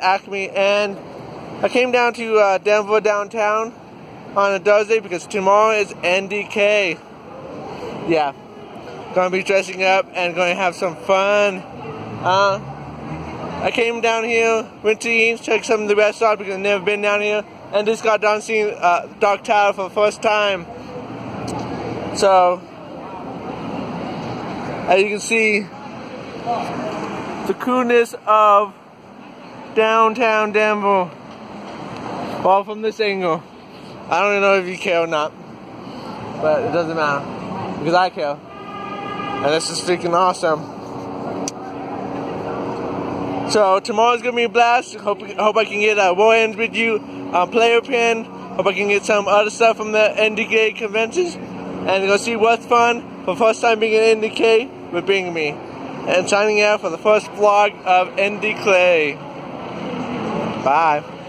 Acme, and I came down to uh, Denver downtown on a Thursday because tomorrow is NDK. Yeah, gonna be dressing up and gonna have some fun. Uh, I came down here, went to Eames, checked some of the restaurants because I've never been down here, and just got done seeing uh, Dark Tower for the first time. So, as you can see, the coolness of downtown Denver. Well, from this angle. I don't even know if you care or not. But it doesn't matter. Because I care. And this is freaking awesome. So tomorrow's gonna be a blast. Hope hope I can get a Warhands with you on player pin. Hope I can get some other stuff from the NDK conventions. And go see what's fun. For first time being in NDK with Bring Me. And signing out for the first vlog of ND Clay. Bye.